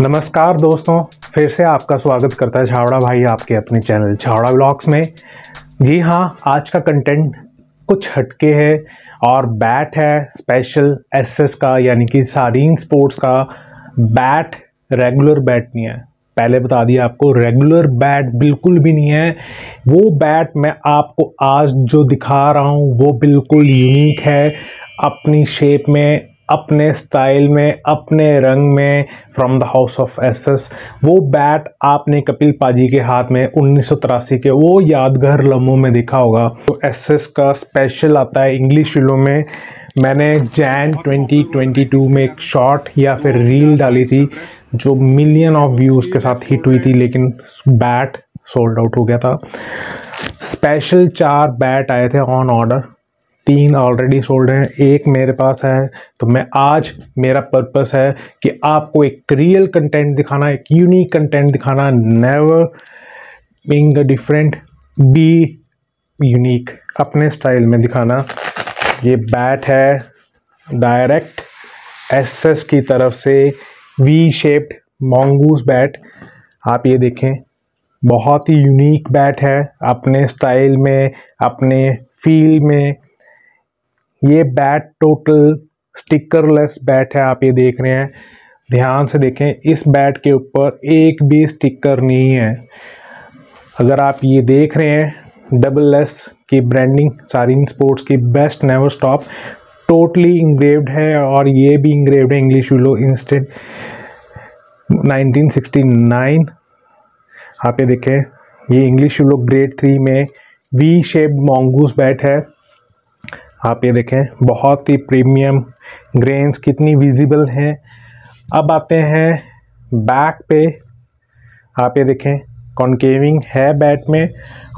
नमस्कार दोस्तों, फिर से आपका स्वागत करता है छावड़ा भाई आपके अपने चैनल छावड़ा ब्लॉग्स में। जी हाँ आज का कंटेंट कुछ हटके है और बैट है स्पेशल एसएस का, यानी कि सारीन स्पोर्ट्स का। बैट रेगुलर बैट नहीं है। पहले बता दिया आपको रेगुलर बैट बिल्कुल भी नहीं है। वो बैट मैं आपको आज जो दिखा रहा हूँ, वो बिल्कुल यूनिक है। अपनी शेप में अपने स्टाइल में, अपने रंग में from the house of SS वो बैट आपने कपिल पाजी के हाथ में उन्नीस सौ तिरासी के, वो यादगार लम्हों में देखा होगा। तो एसएस का स्पेशल आता है इंग्लिश फ़िल्मों में। मैंने जैन 2022 में एक शॉर्ट या फिर रील डाली थी, जो मिलियन ऑफ़ व्यूज़ के साथ हिट हुई थी, लेकिन बैट सोल्ड आउट हो गया था। स्पेशल चार बैट आए थे ऑन ऑर्डर तीन ऑलरेडी सोल्ड हैं, एक मेरे पास है तो मैं आज मेरा पर्पस है कि आपको एक रियल कंटेंट दिखाना, एक यूनिक कंटेंट दिखाना never being different be unique अपने स्टाइल में दिखाना। ये बैट है डायरेक्ट एसएस की तरफ़ से वी शेप्ड मोंगूस बैट आप ये देखें, बहुत ही यूनिक बैट है, अपने स्टाइल में, अपने फील में ये बैट टोटल स्टिकरलेस बैट है, आप ये देख रहे हैं। ध्यान से देखें, इस बैट के ऊपर एक भी स्टिकर नहीं है। अगर आप ये देख रहे हैं डबल एस की ब्रांडिंग सारी स्पोर्ट्स की best never stop totally engraved है और ये भी इंग्रेव्ड है इंग्लिश विलो इंस्टेंट 1969 आप ये देखें, ये इंग्लिश विलो ग्रेड थ्री में वी शेप्ड मोंगूस बैट है। आप ये देखें, बहुत ही प्रीमियम ग्रेन्स कितनी विजिबल हैं। अब आते हैं बैक पे। आप ये देखें कॉन्केविंग है बैट में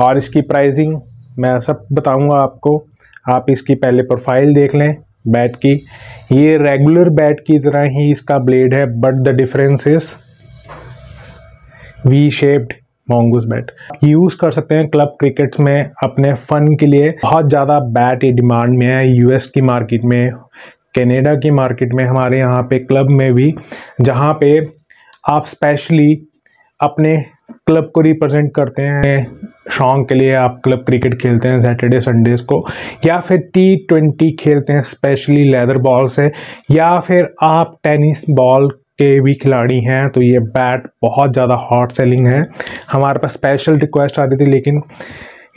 और इसकी प्राइसिंग मैं सब बताऊँगा आपको। आप इसकी पहले प्रोफ़ाइल देख लें बैट की। ये रेगुलर बैट की तरह ही इसका ब्लेड है but the difference is V shaped mongoose bat use कर सकते हैं क्लब क्रिकेट में अपने फ़न के लिए। बहुत ज़्यादा बैट ये डिमांड में है यूएस की मार्केट में कनाडा की मार्केट में, हमारे यहाँ पे क्लब में भी, जहाँ पे आप स्पेशली अपने क्लब को रिप्रेजेंट करते हैं। शौक के लिए आप क्लब क्रिकेट खेलते हैं सैटरडे संडेज को, या फिर टी ट्वेंटी खेलते हैं स्पेशली लेदर बॉल से, या फिर आप टेनिस बॉल के भी खिलाड़ी हैं तो ये बैट बहुत ज़्यादा हॉट सेलिंग है। हमारे पास स्पेशल रिक्वेस्ट आ रही थी, लेकिन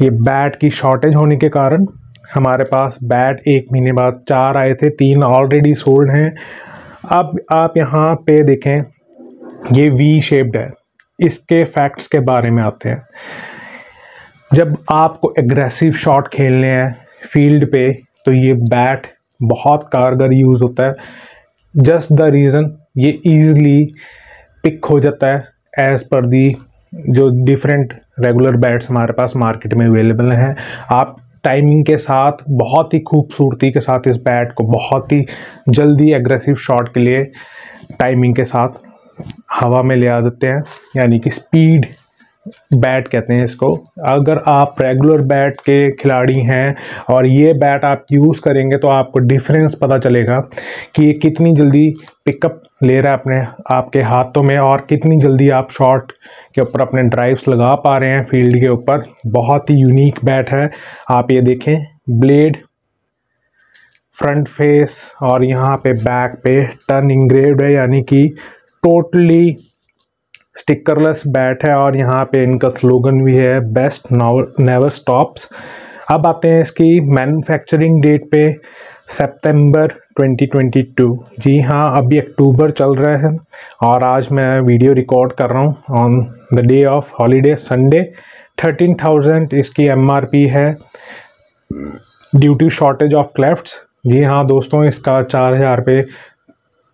ये बैट की शॉर्टेज होने के कारण हमारे पास बैट एक महीने बाद चार आए थे, तीन ऑलरेडी सोल्ड हैं। अब आप यहाँ पे देखें, ये वी शेप्ड है। इसके फैक्ट्स के बारे में आते हैं। जब आपको एग्रेसिव शॉट खेलने हैं फ़ील्ड पे तो ये बैट बहुत कारगर यूज़ होता है। जस्ट द रीज़न ये ईज़िली पिक हो जाता है एज़ पर दी जो डिफरेंट रेगुलर बैट्स हमारे पास मार्केट में अवेलेबल हैं। आप टाइमिंग के साथ, बहुत ही खूबसूरती के साथ इस बैट को बहुत ही जल्दी एग्रेसिव शॉट के लिए टाइमिंग के साथ हवा में ले आ देते हैं। यानी कि स्पीड बैट कहते हैं इसको। अगर आप रेगुलर बैट के खिलाड़ी हैं और ये बैट आप यूज़ करेंगे तो आपको डिफरेंस पता चलेगा कि ये कितनी जल्दी पिकअप ले रहा है अपने, आपके हाथों में और कितनी जल्दी आप शॉट के ऊपर अपने ड्राइव्स लगा पा रहे हैं फ़ील्ड के ऊपर। बहुत ही यूनिक बैट है। आप ये देखें ब्लेड फ्रंट फेस और यहाँ पे बैक पे टर्न इंग्रेव्ड है, यानी कि टोटली स्टिकरलेस बैट है और यहाँ पे इनका स्लोगन भी है बेस्ट नेवर स्टॉप्स अब आते हैं इसकी मैन्युफैक्चरिंग डेट पे। सितंबर 2022 जी हाँ अभी अक्टूबर चल रहा है और आज मैं वीडियो रिकॉर्ड कर रहा हूँ on the day of holiday Sunday 13,000 इसकी एमआरपी है due to shortage of clefts जी हाँ दोस्तों इसका चार हज़ार पे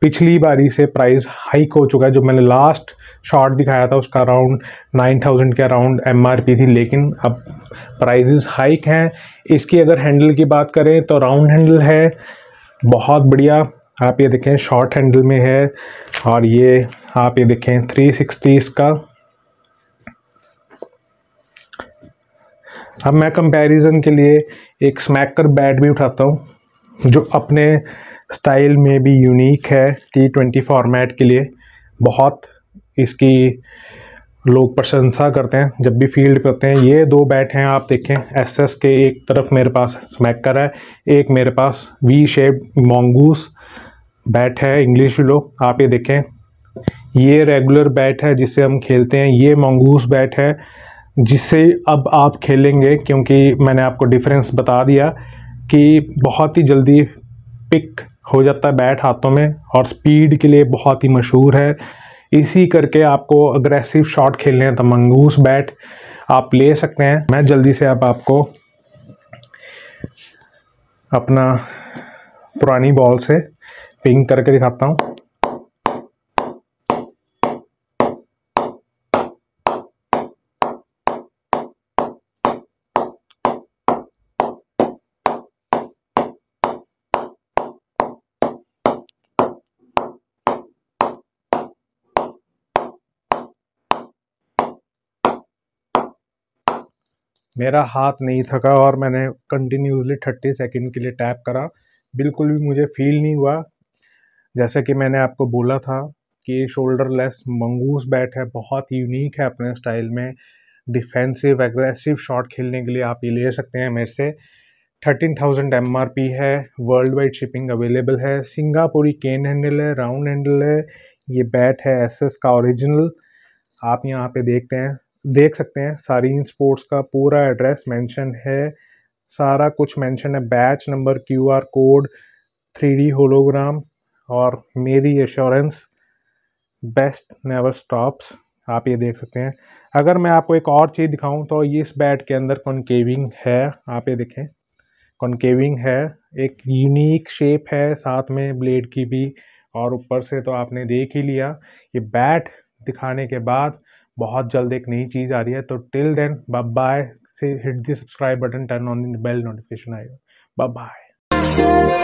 पिछली बारी से प्राइस हाइक हो चुका है जो मैंने लास्ट शॉर्ट दिखाया था, उसका अराउंड नाइन थाउज़ेंड के अराउंड एमआरपी थी, लेकिन अब प्राइजेस हाइक हैं। इसकी अगर हैंडल की बात करें तो राउंड हैंडल है, बहुत बढ़िया। आप ये देखें शॉर्ट हैंडल में है, और ये आप ये देखें 360 इसका। अब मैं कंपैरिजन के लिए एक स्मैकर बैट भी उठाता हूँ, जो अपने स्टाइल में भी यूनिक है टी ट्वेंटी फॉर्मेट के लिए। बहुत इसकी लोग प्रशंसा करते हैं, जब भी फ़ील्ड होते हैं। ये दो बैट हैं, आप देखें एस एस के एक तरफ़ मेरे पास स्मैकर है, एक मेरे पास वी शेप मोंगूस बैट है इंग्लिश लो, आप ये देखें। ये रेगुलर बैट है जिससे हम खेलते हैं, ये मोंगूस बैट है जिससे अब आप खेलेंगे, क्योंकि मैंने आपको डिफरेंस बता दिया कि बहुत ही जल्दी पिक हो जाता है बैट हाथों में, और स्पीड के लिए बहुत ही मशहूर है। इसी करके आपको अग्रेसिव शॉट खेलने हैं तो मंगूस बैट आप ले सकते हैं। मैं जल्दी से आप आपको अपना पुरानी बॉल से पिंग करके दिखाता हूँ। मेरा हाथ नहीं थका और मैंने कंटिन्यूसली थर्टी सेकेंड के लिए टैप करा। बिल्कुल भी मुझे फील नहीं हुआ। जैसा कि मैंने आपको बोला था कि शोल्डर लेस मंगूस बैट है, बहुत यूनिक है अपने स्टाइल में। डिफेंसिव एग्रेसिव शॉट खेलने के लिए आप ये ले सकते हैं मेरे से। Thirteen thousand M R P है वर्ल्ड वाइड शिपिंग अवेलेबल है। सिंगापुरी केन हैंडल है राउंड हैंडल है। ये बैट है एस एस का ओरिजिनल आप यहाँ पे देखते हैं। देख सकते हैं, सारी स्पोर्ट्स का पूरा एड्रेस मेंशन है। सारा कुछ मेंशन है batch number Q R code three hologram और मेरी एश्योरेंस बेस्ट नेवर स्टॉप्स आप ये देख सकते हैं। अगर मैं आपको एक और चीज़ दिखाऊँ तो ये इस बैट के अंदर कॉनकेविंग है, आप ये देखें। कॉन्केविंग है, एक यूनिक शेप है, साथ में ब्लेड की भी, और ऊपर से तो आपने देख ही लिया। ये बैट दिखाने के बाद बहुत जल्द एक नई चीज़ आ रही है। तो टिल देन बाय से hit the subscribe button turn on the bell notification आएगा बाय